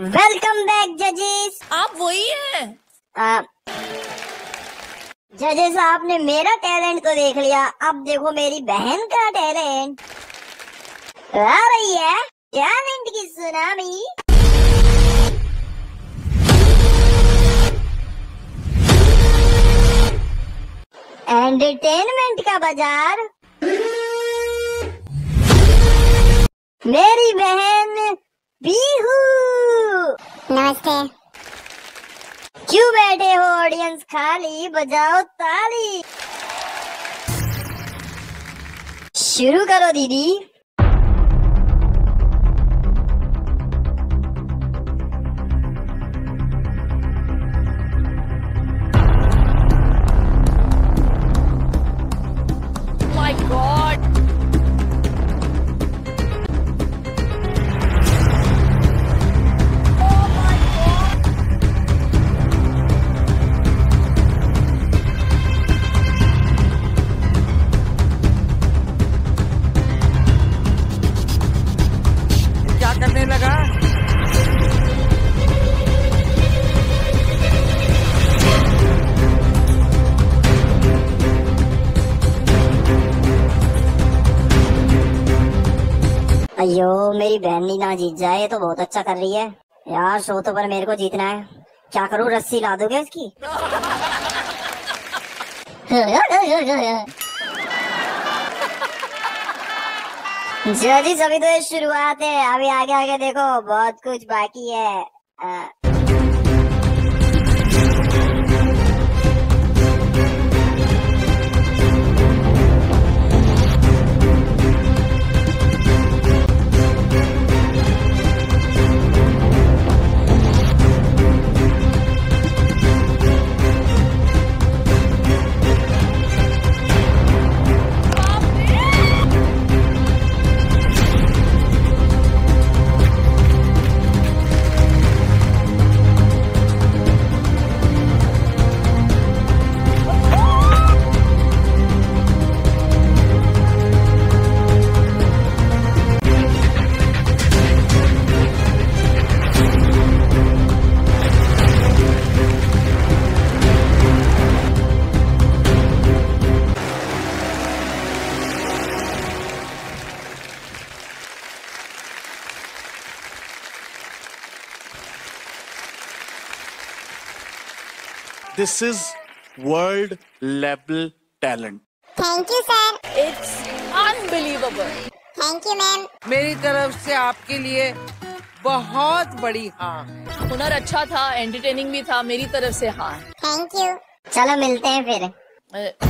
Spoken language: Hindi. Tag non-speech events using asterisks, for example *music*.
वेलकम बैक जजेस आप वही हैं। जजेस आपने मेरा टैलेंट तो देख लिया। अब देखो मेरी बहन का टैलेंट आ रही है। टैलेंट की सुनामी। एंटरटेनमेंट का बाज़ार। मेरी बहन बीहू। नमस्ते। क्यों बैठे हो ऑडियंस खाली? बजाओ ताली। शुरू करो दीदी। अयो मेरी बहन नहीं ना जीत जाए तो बहुत अच्छा कर रही है। यार शो तो पर मेरे को जीतना है। क्या करूँ रस्सी ला दोगे इसकी? *laughs* जी सभी तो शुरुआत है। अभी आगे आगे देखो बहुत कुछ बाकी है। Uh, This is world level talent. Thank you sir it's unbelievable thank you ma'am मेरी तरफ़ से आपके लिए बहुत बड़ी हाँ। हुनर अच्छा था एंटरटेनिंग भी था मेरी तरफ़ से हाँ। थैंक यू चलो मिलते हैं फिर। अ,